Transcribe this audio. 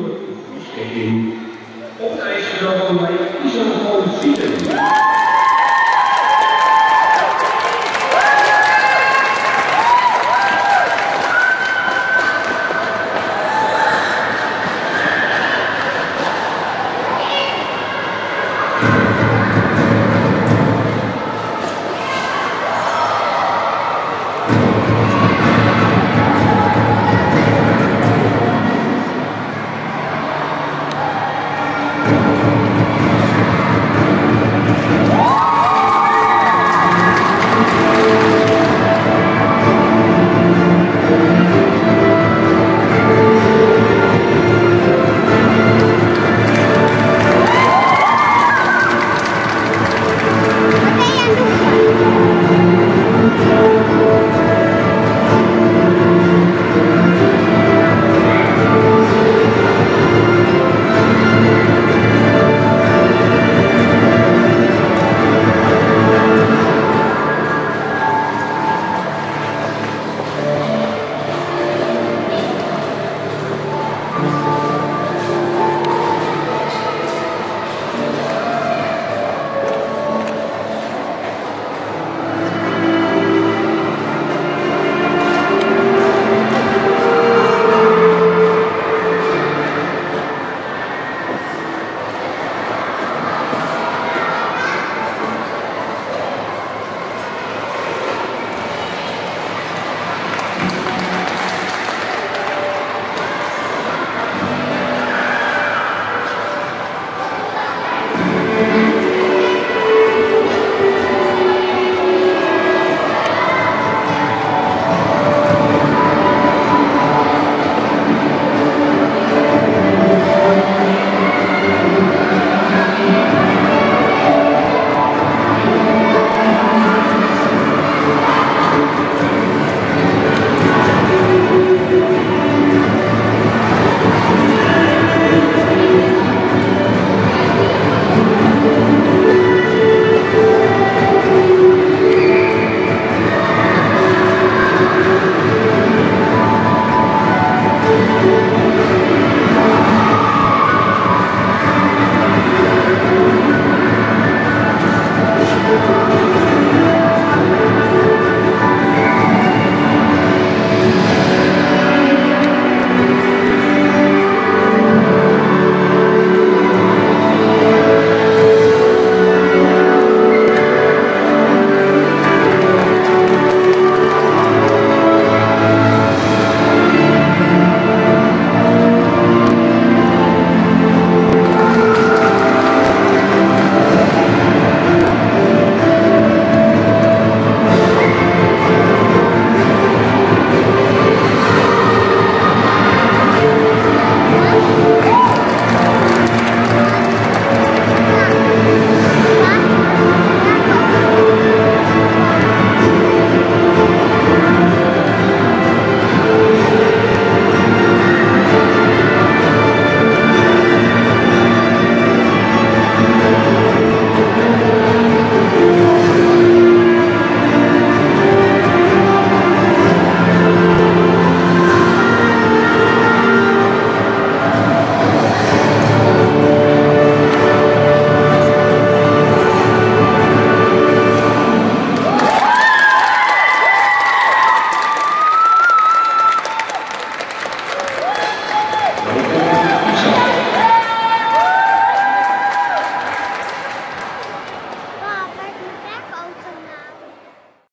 Thank you. ijs is er al een is.